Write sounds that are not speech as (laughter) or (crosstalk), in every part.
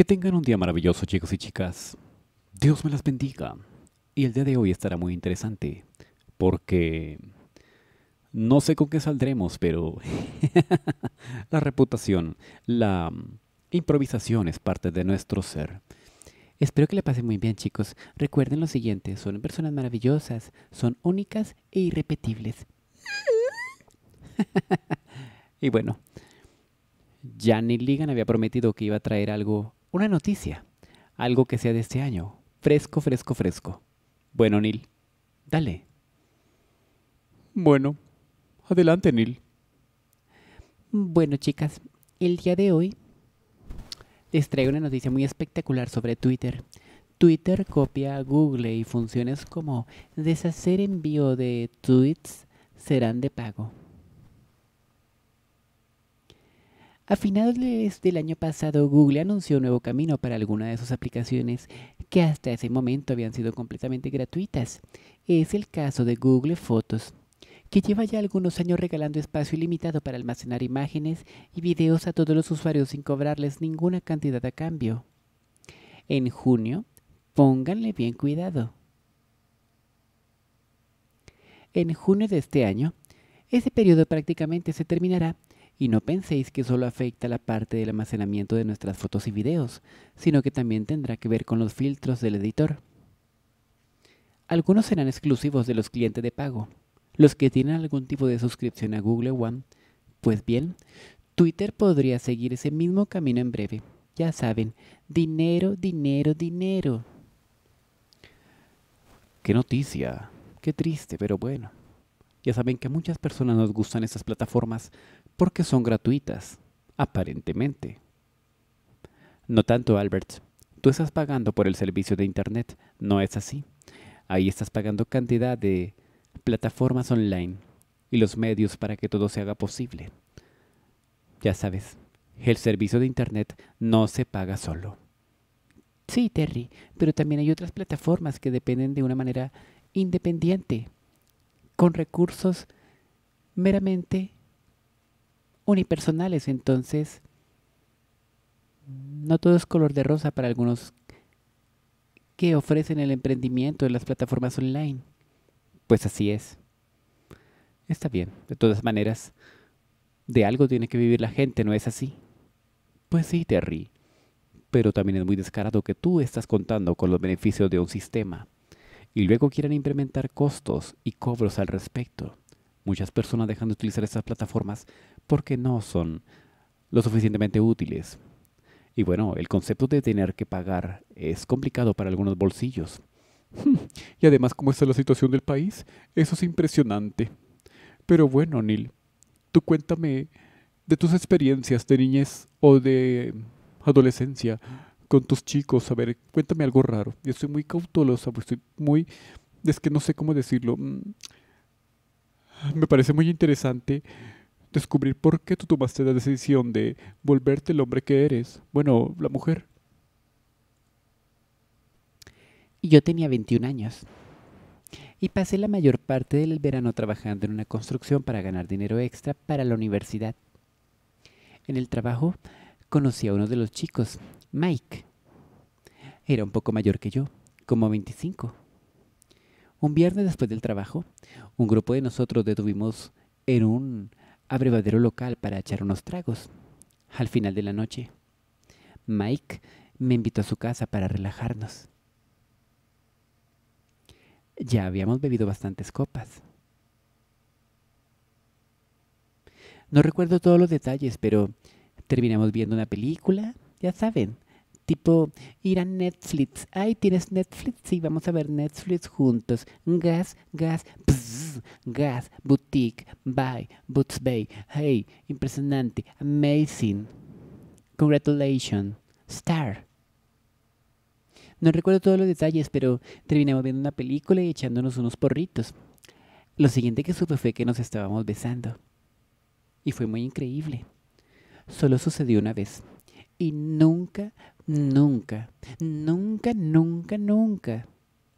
Que tengan un día maravilloso, chicos y chicas. Dios me las bendiga. Y el día de hoy estará muy interesante, porque no sé con qué saldremos, pero (laughs) la reputación, la improvisación es parte de nuestro ser. Espero que le pasen muy bien, chicos. Recuerden lo siguiente, son personas maravillosas, son únicas e irrepetibles. (laughs) y bueno, ya Neil Ligan había prometido que iba a traer algo, una noticia, algo que sea de este año, fresco, fresco, fresco. Bueno, Neil, dale. Bueno, adelante, Neil. Bueno, chicas, el día de hoy les traigo una noticia muy espectacular sobre Twitter. Twitter copia a Google y funciones como deshacer envío de tweets serán de pago. A finales del año pasado, Google anunció un nuevo camino para algunas de sus aplicaciones que hasta ese momento habían sido completamente gratuitas. Es el caso de Google Fotos, que lleva ya algunos años regalando espacio ilimitado para almacenar imágenes y videos a todos los usuarios sin cobrarles ninguna cantidad a cambio. En junio, pónganle bien cuidado. En junio de este año, ese periodo prácticamente se terminará y no penséis que solo afecta la parte del almacenamiento de nuestras fotos y videos, sino que también tendrá que ver con los filtros del editor. Algunos serán exclusivos de los clientes de pago. Los que tienen algún tipo de suscripción a Google One, pues bien, Twitter podría seguir ese mismo camino en breve. Ya saben, dinero, dinero, dinero. Qué noticia, qué triste, pero bueno. Ya saben que a muchas personas nos gustan estas plataformas porque son gratuitas, aparentemente. No tanto, Albert. Tú estás pagando por el servicio de Internet, no es así. Ahí estás pagando cantidad de plataformas online y los medios para que todo se haga posible. Ya sabes, el servicio de Internet no se paga solo. Sí, Terry, pero también hay otras plataformas que dependen de una manera independiente con recursos meramente unipersonales. Entonces, no todo es color de rosa para algunos que ofrecen el emprendimiento en las plataformas online. Pues así es. Está bien. De todas maneras, de algo tiene que vivir la gente, ¿no es así? Pues sí, Terry. Pero también es muy descarado que tú estás contando con los beneficios de un sistema y luego quieran implementar costos y cobros al respecto. Muchas personas dejan de utilizar estas plataformas porque no son lo suficientemente útiles. Y bueno, el concepto de tener que pagar es complicado para algunos bolsillos. (laughs) y además, ¿cómo está la situación del país? Eso es impresionante. Pero bueno, Neil, tú cuéntame de tus experiencias de niñez o de adolescencia con tus chicos. A ver, cuéntame algo raro. Yo estoy muy cautelosa, pues estoy muy... Es que no sé cómo decirlo. Mm, me parece muy interesante descubrir por qué tú tomaste la decisión de volverte el hombre que eres. Bueno, la mujer. Yo tenía 21 años y pasé la mayor parte del verano trabajando en una construcción para ganar dinero extra para la universidad. En el trabajo conocí a uno de los chicos, Mike. Era un poco mayor que yo, como 25. Un viernes después del trabajo, un grupo de nosotros detuvimos en un abrevadero local para echar unos tragos. Al final de la noche, Mike me invitó a su casa para relajarnos. Ya habíamos bebido bastantes copas. No recuerdo todos los detalles, pero terminamos viendo una película, ya saben, tipo ir a Netflix. Ay, ¿tienes Netflix? Sí, vamos a ver Netflix juntos. Gas, gas, gas, boutique, buy, Boots Bay. Hey, impresionante, amazing. Congratulations, star. No recuerdo todos los detalles, pero terminamos viendo una película y echándonos unos porritos. Lo siguiente que supe fue que nos estábamos besando. Y fue muy increíble. Solo sucedió una vez. Y nunca, nunca, nunca, nunca, nunca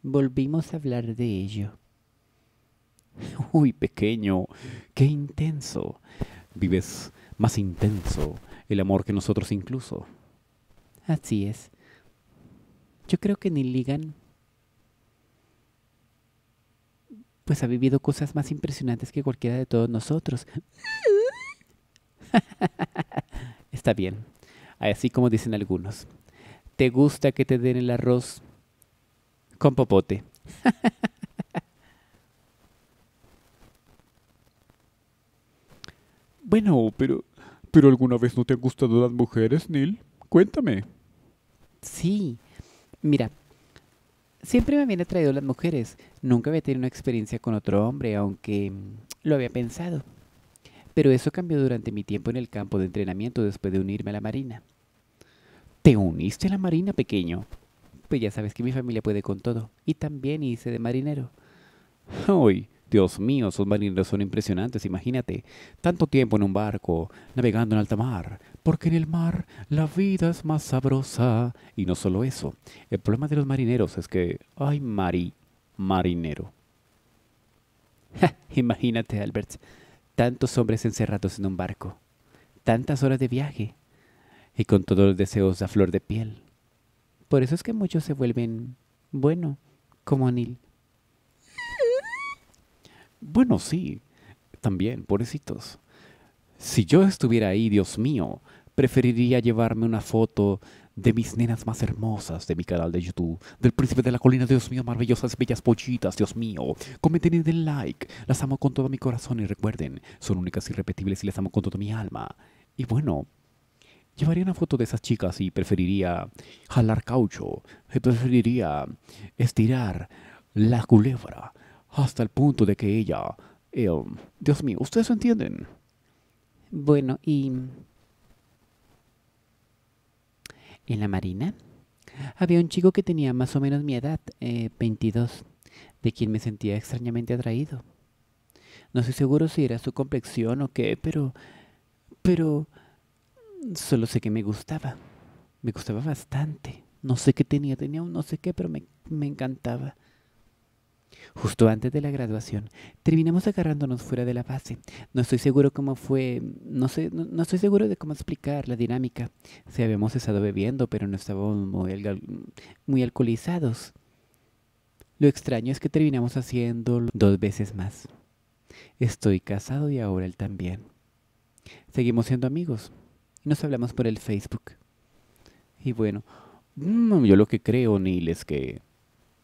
volvimos a hablar de ello. (laughs) Uy, pequeño, qué intenso. Vives más intenso el amor que nosotros incluso. Así es. Yo creo que Neil Ligan pues ha vivido cosas más impresionantes que cualquiera de todos nosotros. (laughs) Está bien, así como dicen algunos. ¿Te gusta que te den el arroz con popote? (laughs) bueno, pero... ¿Pero alguna vez no te han gustado las mujeres, Neil? Cuéntame. Sí. Mira, siempre me habían atraído las mujeres. Nunca había tenido una experiencia con otro hombre, aunque lo había pensado. Pero eso cambió durante mi tiempo en el campo de entrenamiento después de unirme a la Marina. ¿Te uniste a la Marina, pequeño? Pues ya sabes que mi familia puede con todo. Y también hice de marinero. ¡Ay! Dios mío, esos marineros son impresionantes, imagínate. Tanto tiempo en un barco, navegando en alta mar. Porque en el mar la vida es más sabrosa. Y no solo eso. El problema de los marineros es que... ¡Ay, Mari! Marinero. imagínate, Albert tantos hombres encerrados en un barco, tantas horas de viaje, y con todos los deseos a flor de piel. Por eso es que muchos se vuelven, bueno, como Neil. Bueno, sí, también, pobrecitos. Si yo estuviera ahí, Dios mío, preferiría llevarme una foto de mis nenas más hermosas de mi canal de YouTube, del príncipe de la colina, Dios mío, maravillosas, bellas pollitas, Dios mío. Comenten y den like, las amo con todo mi corazón y recuerden, son únicas y irrepetibles y les amo con toda mi alma. Y bueno, llevaría una foto de esas chicas y preferiría jalar caucho, preferiría estirar la culebra hasta el punto de que ella... Eh, Dios mío, ¿ustedes entienden? Bueno, y en la marina había un chico que tenía más o menos mi edad, eh, 22, de quien me sentía extrañamente atraído. No estoy seguro si era su complexión o qué, pero... pero... solo sé que me gustaba. Me gustaba bastante. No sé qué tenía, tenía un no sé qué, pero me, me encantaba. Justo antes de la graduación, terminamos agarrándonos fuera de la base. No estoy seguro cómo fue, no sé, no, estoy seguro de cómo explicar la dinámica. Si habíamos estado bebiendo, pero no estábamos muy, muy alcoholizados. Lo extraño es que terminamos haciendo dos veces más. Estoy casado y ahora él también. Seguimos siendo amigos y nos hablamos por el Facebook. Y bueno, mm, yo lo que creo, Neil, es que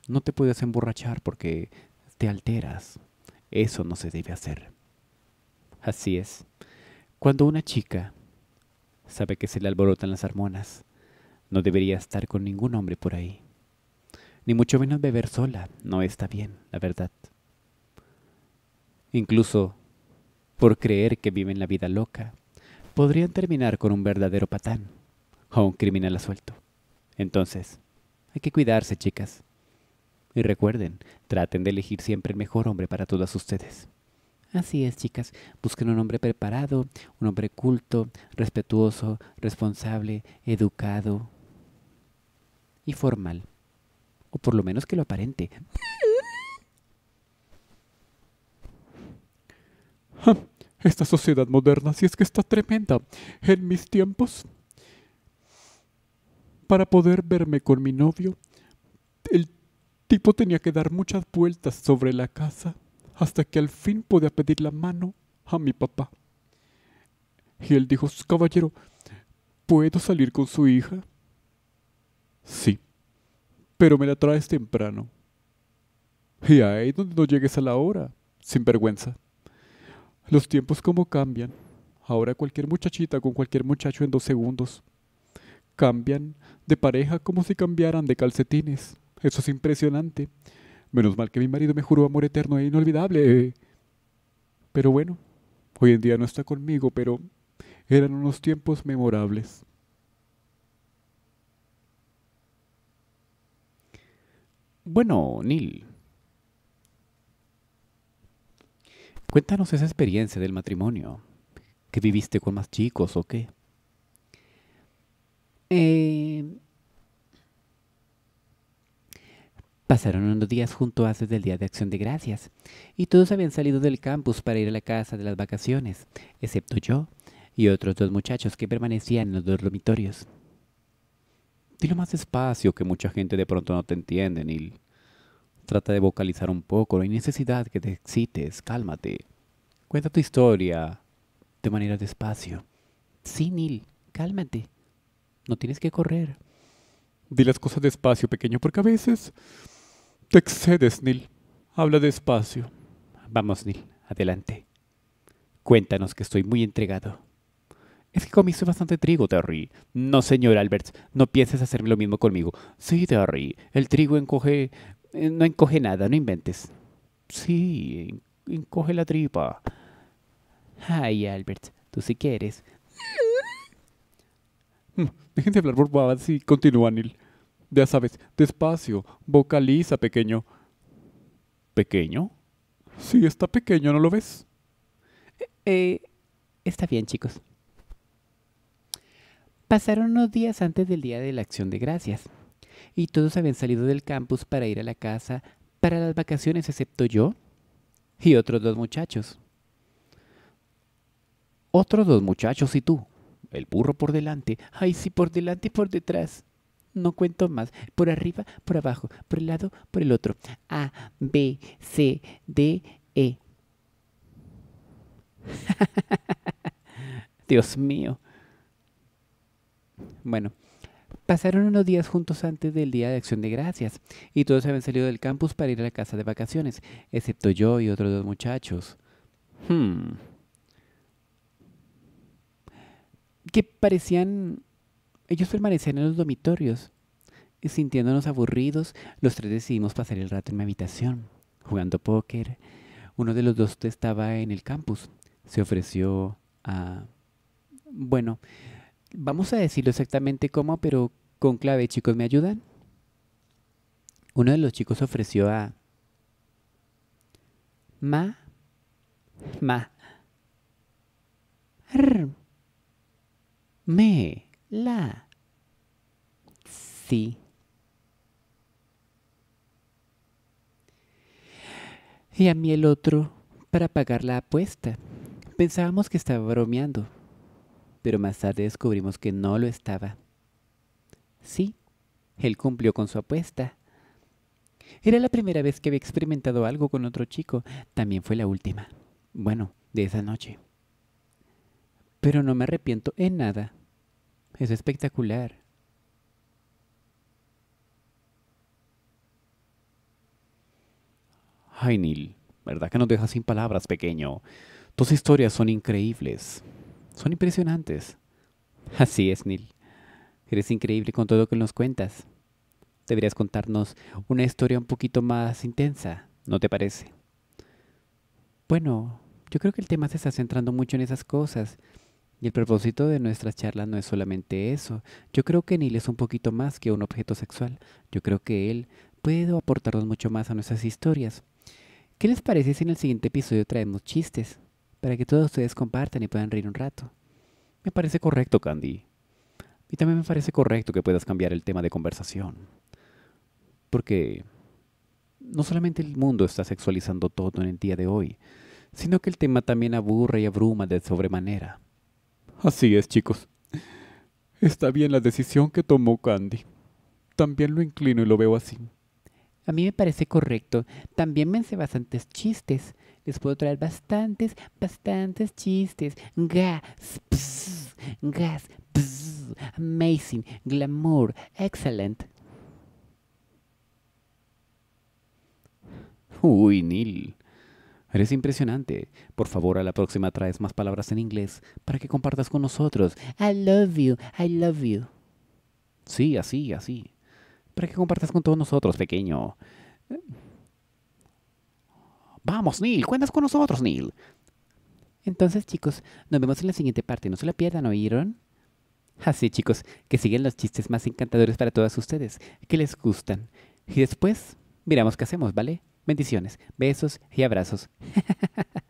no te puedes emborrachar porque te alteras. Eso no se debe hacer. Así es. Cuando una chica sabe que se le alborotan las hormonas, no debería estar con ningún hombre por ahí. Ni mucho menos beber sola. No está bien, la verdad. Incluso, por creer que viven la vida loca, podrían terminar con un verdadero patán o un criminal a suelto. Entonces, hay que cuidarse, chicas. Y recuerden, traten de elegir siempre el mejor hombre para todas ustedes. Así es, chicas. Busquen un hombre preparado, un hombre culto, respetuoso, responsable, educado y formal. O por lo menos que lo aparente. (laughs) Esta sociedad moderna sí es que está tremenda. En mis tiempos, para poder verme con mi novio, el tipo tenía que dar muchas vueltas sobre la casa hasta que al fin podía pedir la mano a mi papá. Y él dijo, caballero, ¿puedo salir con su hija? Sí, pero me la traes temprano. Y ahí donde no llegues a la hora, sin vergüenza. Los tiempos como cambian. Ahora cualquier muchachita con cualquier muchacho en dos segundos. Cambian de pareja como si cambiaran de calcetines. Eso es impresionante. Menos mal que mi marido me juró amor eterno e inolvidable. Pero bueno, hoy en día no está conmigo, pero eran unos tiempos memorables. Bueno, Neil, cuéntanos esa experiencia del matrimonio. ¿Que viviste con más chicos o qué? Eh, Pasaron unos días junto antes del Día de Acción de Gracias, y todos habían salido del campus para ir a la casa de las vacaciones, excepto yo y otros dos muchachos que permanecían en los dormitorios. Dilo más despacio, que mucha gente de pronto no te entiende, Neil. Trata de vocalizar un poco, no hay necesidad que te excites, cálmate. Cuenta tu historia de manera despacio. Sí, Neil, cálmate. No tienes que correr. Di las cosas despacio, pequeño, porque a veces te excedes, Neil. Habla despacio. Vamos, Neil, adelante. Cuéntanos que estoy muy entregado. Es que comiste bastante trigo, Terry. No, señor Albert, no pienses hacerme lo mismo conmigo. Sí, Terry, el trigo encoge... eh, No encoge nada, no inventes. Sí, encoge la tripa. Ay, Albert, tú sí quieres. Mm, Dejen de hablar bobadas y continúa, Neil. Ya sabes, despacio, vocaliza, pequeño. ¿Pequeño? Sí, está pequeño, ¿no lo ves? Eh, está bien, chicos. Pasaron unos días antes del Día de la Acción de Gracias, y todos habían salido del campus para ir a la casa para las vacaciones, excepto yo y otros dos muchachos. Otros dos muchachos y tú. El burro por delante. Ay, sí, por delante y por detrás. No cuento más. Por arriba, por abajo, por el lado, por el otro. A, B, C, D, E. (laughs) Dios mío. Bueno, pasaron unos días juntos antes del Día de Acción de Gracias y todos habían salido del campus para ir a la casa de vacaciones, excepto yo y otros dos muchachos. Hmm. Que parecían... Ellos permanecían en los dormitorios. Y sintiéndonos aburridos, los tres decidimos pasar el rato en mi habitación, jugando póker. Uno de los dos estaba en el campus. Se ofreció a... Bueno, vamos a decirlo exactamente cómo, pero con clave, chicos, ¿me ayudan? Uno de los chicos ofreció a... Ma... Ma... R... Me... La... Sí. Y a mí el otro para pagar la apuesta. Pensábamos que estaba bromeando, pero más tarde descubrimos que no lo estaba. Sí, él cumplió con su apuesta. Era la primera vez que había experimentado algo con otro chico. También fue la última. Bueno, de esa noche. Pero no me arrepiento en nada. Es espectacular. Ay, Neil, ¿verdad que nos dejas sin palabras, pequeño? Tus historias son increíbles. Son impresionantes. Así es, Neil. Eres increíble con todo lo que nos cuentas. Deberías contarnos una historia un poquito más intensa, ¿no te parece? Bueno, yo creo que el tema se está centrando mucho en esas cosas. Y el propósito de nuestras charlas no es solamente eso. Yo creo que Neil es un poquito más que un objeto sexual. Yo creo que él puede aportarnos mucho más a nuestras historias. ¿Qué les parece si en el siguiente episodio traemos chistes? Para que todos ustedes compartan y puedan reír un rato. Me parece correcto, Candy. Y también me parece correcto que puedas cambiar el tema de conversación. Porque no solamente el mundo está sexualizando todo en el día de hoy, sino que el tema también aburre y abruma de sobremanera. Así es, chicos. Está bien la decisión que tomó Candy. También lo inclino y lo veo así. A mí me parece correcto. También me sé bastantes chistes. Les puedo traer bastantes, bastantes chistes. Gas, gas, amazing, glamour, excellent. Uy, Neil. Eres impresionante. Por favor, a la próxima traes más palabras en inglés para que compartas con nosotros. I love you, I love you. Sí, así, así. Para que compartas con todos nosotros, pequeño. Vamos, Neil, cuentas con nosotros, Neil. Entonces, chicos, nos vemos en la siguiente parte. No se la pierdan, ¿oyeron? Así, chicos, que siguen los chistes más encantadores para todas ustedes, que les gustan. Y después, miramos qué hacemos, ¿vale? Bendiciones, besos y abrazos. (laughs)